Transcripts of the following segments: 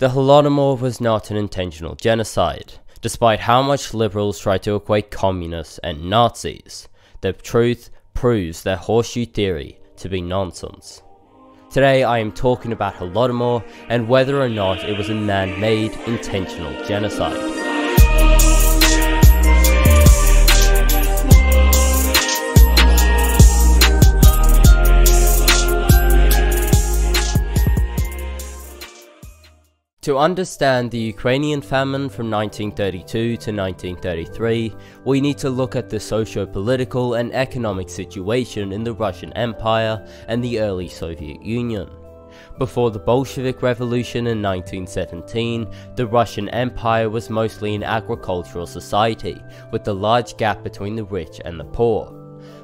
The Holodomor was not an intentional genocide, despite how much liberals try to equate communists and Nazis. The truth proves their horseshoe theory to be nonsense. Today I am talking about Holodomor and whether or not it was a man-made intentional genocide. To understand the Ukrainian famine from 1932 to 1933, we need to look at the socio-political and economic situation in the Russian Empire and the early Soviet Union. Before the Bolshevik Revolution in 1917, the Russian Empire was mostly an agricultural society, with a large gap between the rich and the poor.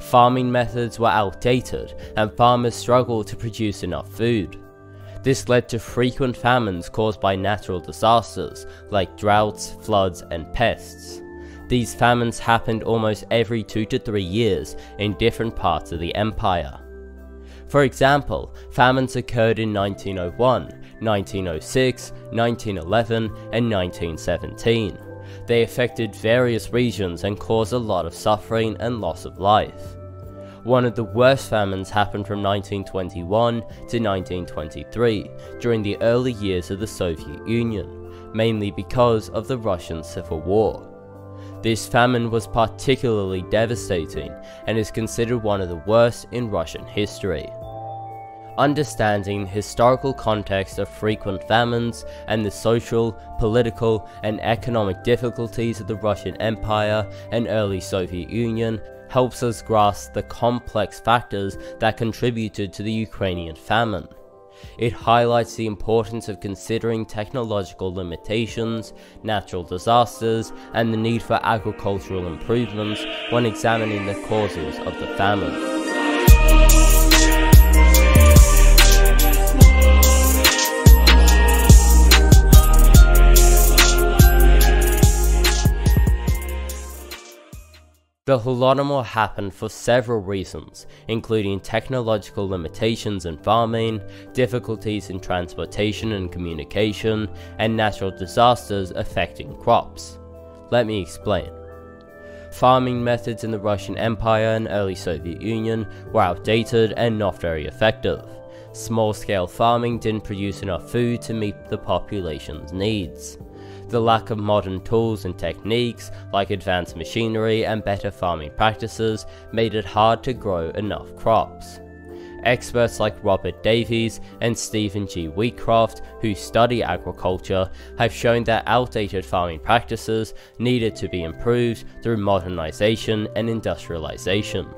Farming methods were outdated, and farmers struggled to produce enough food. This led to frequent famines caused by natural disasters like droughts, floods, and pests. These famines happened almost every 2 to 3 years in different parts of the empire. For example, famines occurred in 1901, 1906, 1911, and 1917. They affected various regions and caused a lot of suffering and loss of life. One of the worst famines happened from 1921 to 1923, during the early years of the Soviet Union, mainly because of the Russian Civil War. This famine was particularly devastating and is considered one of the worst in Russian history. Understanding the historical context of frequent famines and the social, political, and economic difficulties of the Russian Empire and early Soviet Union helps us grasp the complex factors that contributed to the Ukrainian famine. It highlights the importance of considering technological limitations, natural disasters, and the need for agricultural improvements when examining the causes of the famine. The Holodomor happened for several reasons, including technological limitations in farming, difficulties in transportation and communication, and natural disasters affecting crops. Let me explain. Farming methods in the Russian Empire and early Soviet Union were outdated and not very effective. Small scale farming didn't produce enough food to meet the population's needs. The lack of modern tools and techniques, like advanced machinery and better farming practices, made it hard to grow enough crops. Experts like Robert Davies and Stephen G. Wheatcroft, who study agriculture, have shown that outdated farming practices needed to be improved through modernization and industrialization.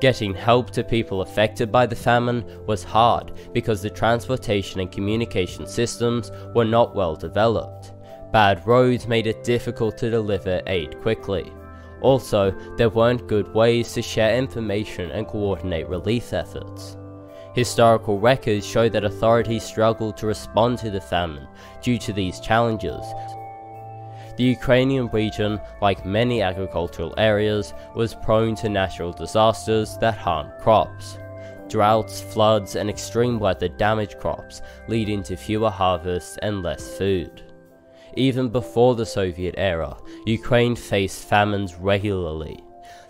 Getting help to people affected by the famine was hard because the transportation and communication systems were not well developed. Bad roads made it difficult to deliver aid quickly. Also, there weren't good ways to share information and coordinate relief efforts. Historical records show that authorities struggled to respond to the famine due to these challenges. The Ukrainian region, like many agricultural areas, was prone to natural disasters that harmed crops. Droughts, floods, and extreme weather damaged crops, leading to fewer harvests and less food. Even before the Soviet era, Ukraine faced famines regularly.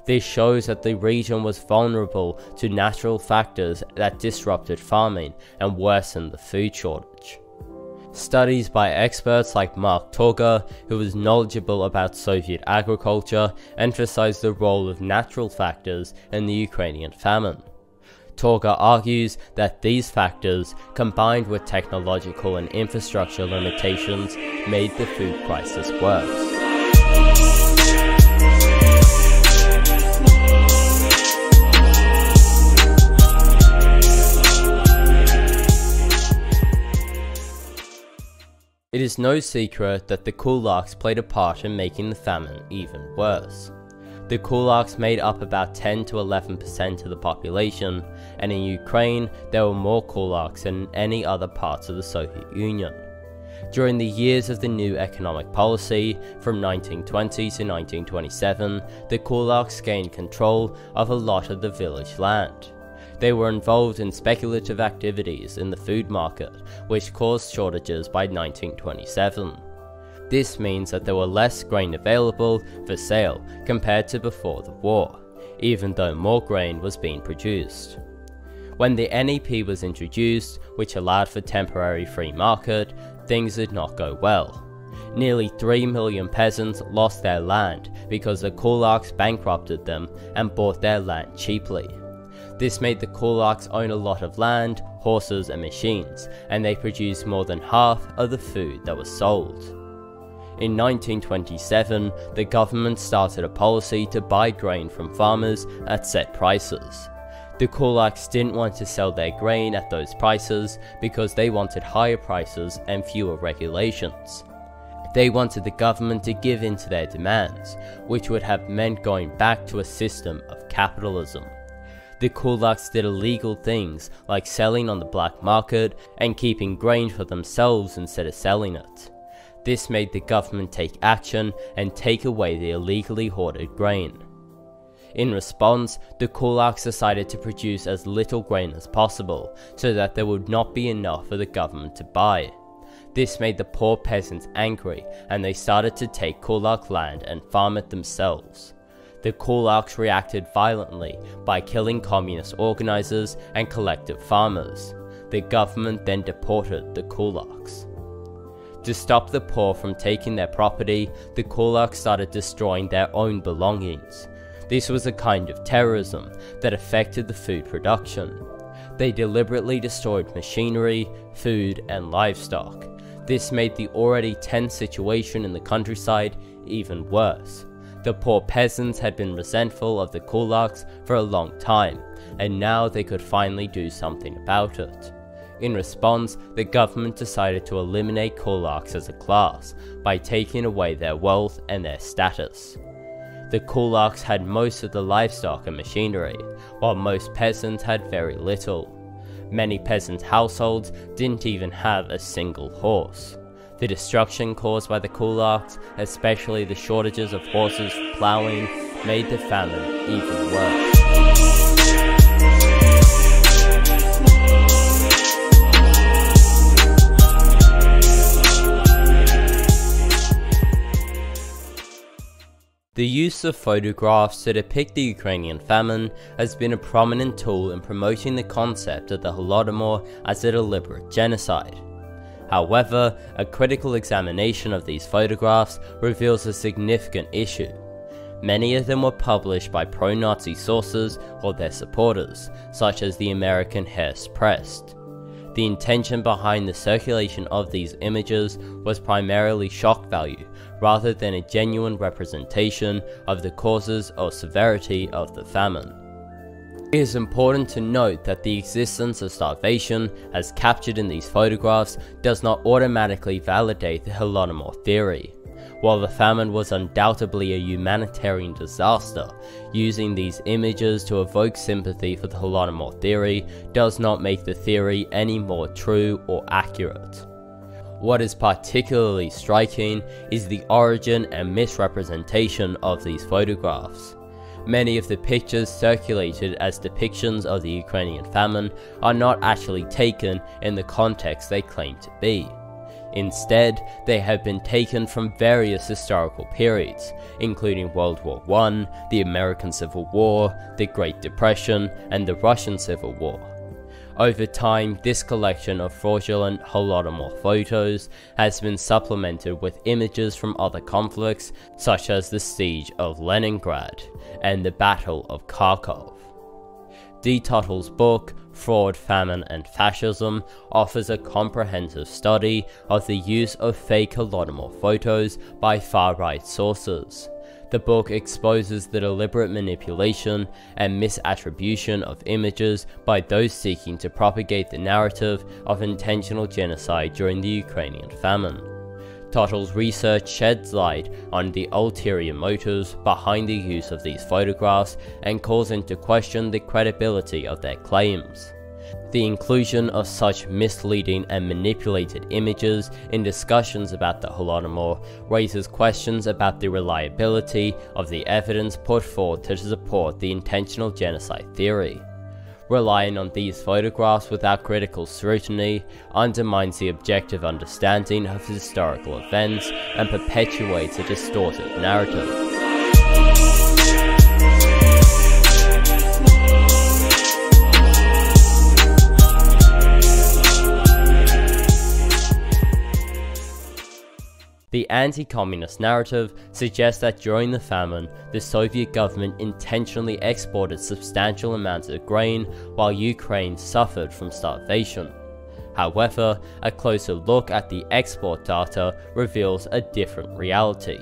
This shows that the region was vulnerable to natural factors that disrupted farming and worsened the food shortage. Studies by experts like Mark Tauger, who was knowledgeable about Soviet agriculture, emphasized the role of natural factors in the Ukrainian famine. Tauger argues that these factors, combined with technological and infrastructure limitations, made the food crisis worse. It is no secret that the kulaks played a part in making the famine even worse. The kulaks made up about 10 to 11% of the population, and in Ukraine there were more kulaks than in any other parts of the Soviet Union. During the years of the new economic policy, from 1920 to 1927, the kulaks gained control of a lot of the village land. They were involved in speculative activities in the food market, which caused shortages by 1927. This means that there were less grain available for sale compared to before the war, even though more grain was being produced. When the NEP was introduced, which allowed for temporary free market, things did not go well. Nearly 3 million peasants lost their land because the kulaks bankrupted them and bought their land cheaply. This made the kulaks own a lot of land, horses, and machines, and they produced more than half of the food that was sold. In 1927, the government started a policy to buy grain from farmers at set prices. The kulaks didn't want to sell their grain at those prices because they wanted higher prices and fewer regulations. They wanted the government to give in to their demands, which would have meant going back to a system of capitalism. The kulaks did illegal things like selling on the black market and keeping grain for themselves instead of selling it. This made the government take action and take away the illegally hoarded grain. In response, the kulaks decided to produce as little grain as possible so that there would not be enough for the government to buy. This made the poor peasants angry and they started to take Kulak land and farm it themselves. The Kulaks reacted violently by killing communist organizers and collective farmers. The government then deported the Kulaks. To stop the poor from taking their property, the Kulaks started destroying their own belongings. This was a kind of terrorism that affected the food production. They deliberately destroyed machinery, food, and livestock. This made the already tense situation in the countryside even worse. The poor peasants had been resentful of the kulaks for a long time, and now they could finally do something about it. In response, the government decided to eliminate kulaks as a class by taking away their wealth and their status. The kulaks had most of the livestock and machinery, while most peasants had very little. Many peasant households didn't even have a single horse. The destruction caused by the kulaks, especially the shortages of horses for ploughing, made the famine even worse. The use of photographs to depict the Ukrainian famine has been a prominent tool in promoting the concept of the Holodomor as a deliberate genocide. However, a critical examination of these photographs reveals a significant issue. Many of them were published by pro-Nazi sources or their supporters, such as the American Hearst Press. The intention behind the circulation of these images was primarily shock value, rather than a genuine representation of the causes or severity of the famine. It is important to note that the existence of starvation, as captured in these photographs, does not automatically validate the Holodomor theory. While the famine was undoubtedly a humanitarian disaster, using these images to evoke sympathy for the Holodomor theory does not make the theory any more true or accurate. What is particularly striking is the origin and misrepresentation of these photographs. Many of the pictures circulated as depictions of the Ukrainian famine are not actually taken in the context they claim to be. Instead, they have been taken from various historical periods, including World War I, the American Civil War, the Great Depression, and the Russian Civil War. Over time, this collection of fraudulent Holodomor photos has been supplemented with images from other conflicts, such as the Siege of Leningrad and the Battle of Kharkov. D. Tottle's book, Fraud, Famine, and Fascism, offers a comprehensive study of the use of fake Holodomor photos by far right sources. The book exposes the deliberate manipulation and misattribution of images by those seeking to propagate the narrative of intentional genocide during the Ukrainian famine. Tottle's research sheds light on the ulterior motives behind the use of these photographs and calls into question the credibility of their claims. The inclusion of such misleading and manipulated images in discussions about the Holodomor raises questions about the reliability of the evidence put forward to support the intentional genocide theory. Relying on these photographs without critical scrutiny undermines the objective understanding of historical events and perpetuates a distorted narrative. The anti communist narrative suggests that during the famine, the Soviet government intentionally exported substantial amounts of grain while Ukraine suffered from starvation. However, a closer look at the export data reveals a different reality.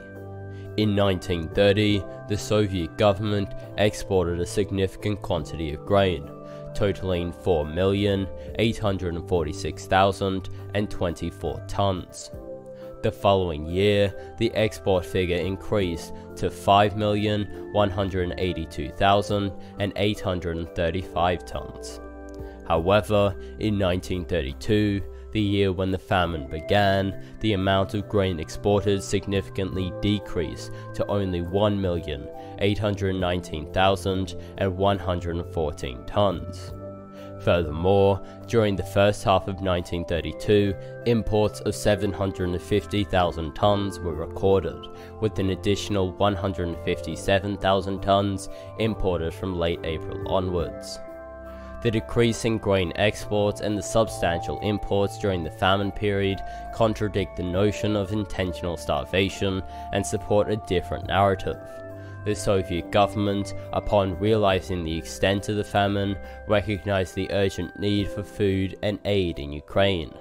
In 1930, the Soviet government exported a significant quantity of grain, totaling 4,846,024 tons. The following year, the export figure increased to 5,182,835 tons. However, in 1932, the year when the famine began, the amount of grain exported significantly decreased to only 1,819,114 tons. Furthermore, during the first half of 1932, imports of 750,000 tons were recorded, with an additional 157,000 tons imported from late April onwards. The decrease in grain exports and the substantial imports during the famine period contradict the notion of intentional starvation and support a different narrative. The Soviet government, upon realizing the extent of the famine, recognized the urgent need for food and aid in Ukraine.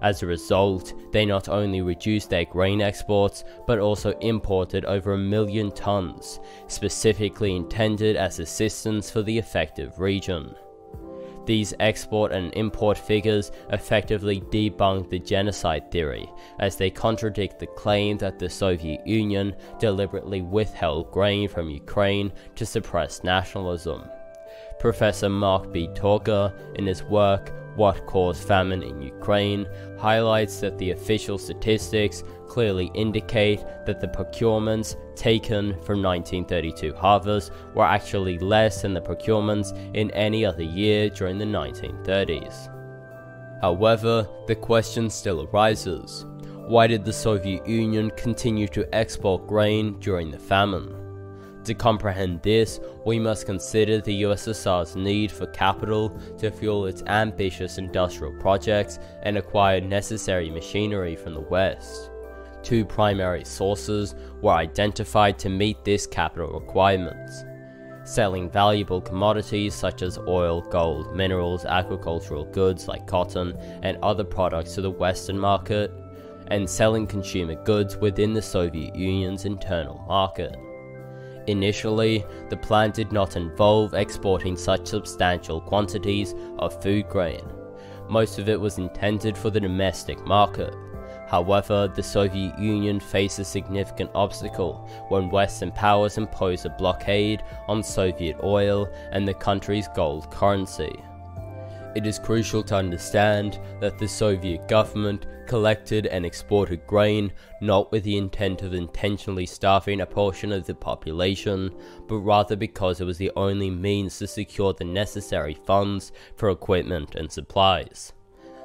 As a result, they not only reduced their grain exports, but also imported over a million tons, specifically intended as assistance for the affected region. These export and import figures effectively debunk the genocide theory, as they contradict the claim that the Soviet Union deliberately withheld grain from Ukraine to suppress nationalism. Professor Mark B. Tauger, in his work What Caused Famine in Ukraine, highlights that the official statistics clearly indicate that the procurements taken from 1932 harvest were actually less than the procurements in any other year during the 1930s. However, the question still arises why did the Soviet Union continue to export grain during the famine? To comprehend this, we must consider the USSR's need for capital to fuel its ambitious industrial projects and acquire necessary machinery from the West. Two primary sources were identified to meet this capital requirements selling valuable commodities such as oil, gold, minerals, agricultural goods like cotton, and other products to the Western market, and selling consumer goods within the Soviet Union's internal market. Initially, the plan did not involve exporting such substantial quantities of food grain. Most of it was intended for the domestic market. However, the Soviet Union faced a significant obstacle when Western powers imposed a blockade on Soviet oil and the country's gold currency. It is crucial to understand that the Soviet government collected and exported grain not with the intent of intentionally starving a portion of the population, but rather because it was the only means to secure the necessary funds for equipment and supplies.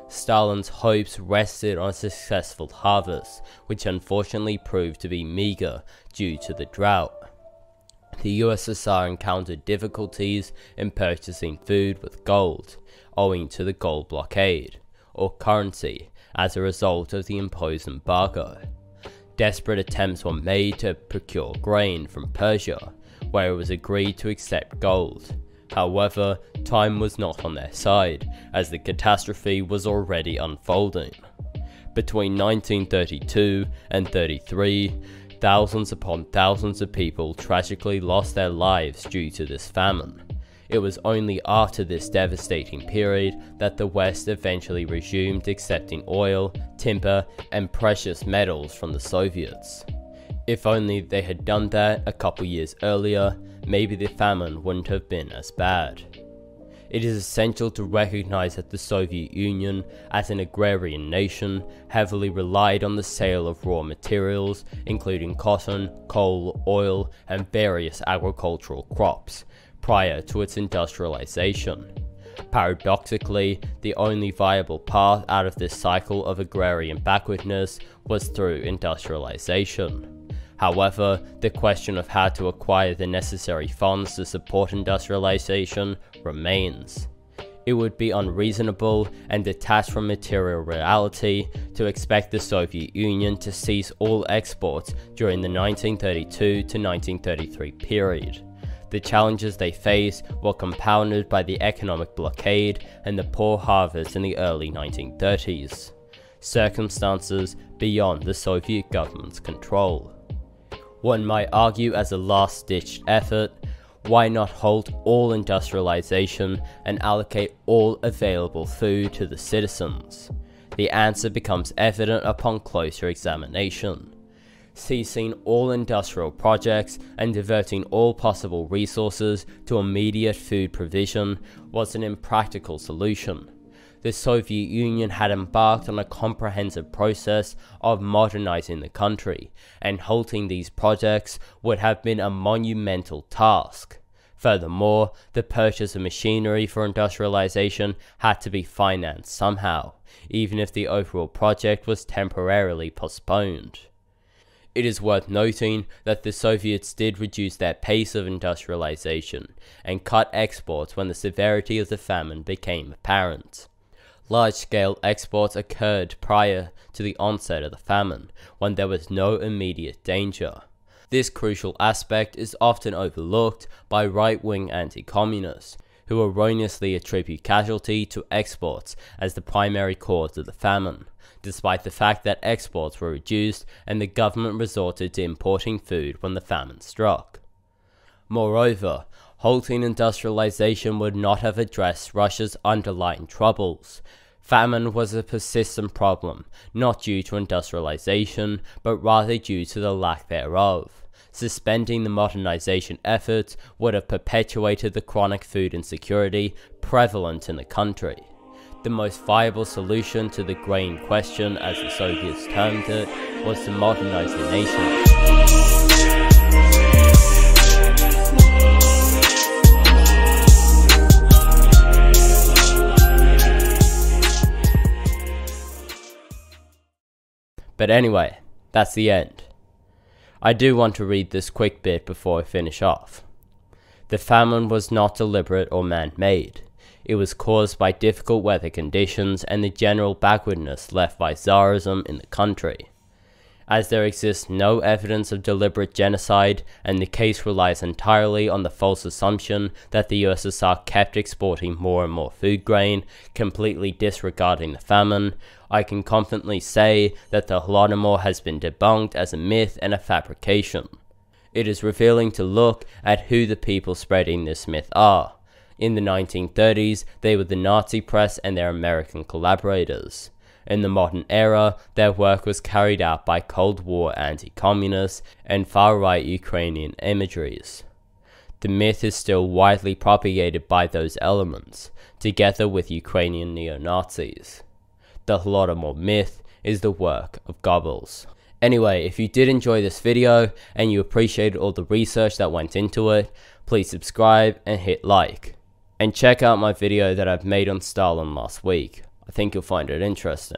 Stalin's hopes rested on a successful harvest, which unfortunately proved to be meager due to the drought. The USSR encountered difficulties in purchasing food with gold, owing to the gold blockade, or currency, as a result of the imposed embargo. Desperate attempts were made to procure grain from Persia, where it was agreed to accept gold, However, time was not on their side, as the catastrophe was already unfolding. Between 1932 and 33, thousands upon thousands of people tragically lost their lives due to this famine. It was only after this devastating period that the West eventually resumed accepting oil, timber, and precious metals from the Soviets. If only they had done that a couple years earlier, maybe the famine wouldn't have been as bad. It is essential to recognize that the Soviet Union, as an agrarian nation, heavily relied on the sale of raw materials, including cotton, coal, oil, and various agricultural crops, prior to its industrialization. Paradoxically, the only viable path out of this cycle of agrarian backwardness was through industrialization. However, the question of how to acquire the necessary funds to support industrialization remains. It would be unreasonable and detached from material reality to expect the Soviet Union to cease all exports during the 1932 to 1933 period. The challenges they faced were compounded by the economic blockade and the poor harvest in the early 1930s, circumstances beyond the Soviet government's control. One might argue as a last-ditch effort, why not halt all industrialization and allocate all available food to the citizens? The answer becomes evident upon closer examination ceasing all industrial projects and diverting all possible resources to immediate food provision was an impractical solution. The Soviet Union had embarked on a comprehensive process of modernizing the country, and halting these projects would have been a monumental task. Furthermore, the purchase of machinery for industrialization had to be financed somehow, even if the overall project was temporarily postponed. It is worth noting that the Soviets did reduce their pace of industrialization and cut exports when the severity of the famine became apparent. Large scale exports occurred prior to the onset of the famine, when there was no immediate danger. This crucial aspect is often overlooked by right wing anti communists, who erroneously attribute casualty to exports as the primary cause of the famine despite the fact that exports were reduced and the government resorted to importing food when the famine struck. Moreover, halting industrialization would not have addressed Russia's underlying troubles. Famine was a persistent problem, not due to industrialization, but rather due to the lack thereof. Suspending the modernization efforts would have perpetuated the chronic food insecurity prevalent in the country. The most viable solution to the grain question, as the Soviets termed it, was to modernize the nation. But anyway, that's the end. I do want to read this quick bit before I finish off. The famine was not deliberate or man made. It was caused by difficult weather conditions and the general backwardness left by Tsarism in the country. As there exists no evidence of deliberate genocide, and the case relies entirely on the false assumption that the USSR kept exporting more and more food grain, completely disregarding the famine, I can confidently say that the Holodomor has been debunked as a myth and a fabrication. It is revealing to look at who the people spreading this myth are. In the 1930s, they were the Nazi press and their American collaborators. In the modern era, their work was carried out by Cold War anti communists and far right Ukrainian émigrés. The myth is still widely propagated by those elements, together with Ukrainian neo Nazis. The Holodomor myth is the work of Goebbels. Anyway, if you did enjoy this video and you appreciated all the research that went into it, please subscribe and hit like. And check out my video that I've made on Stalin last week. I think you'll find it interesting.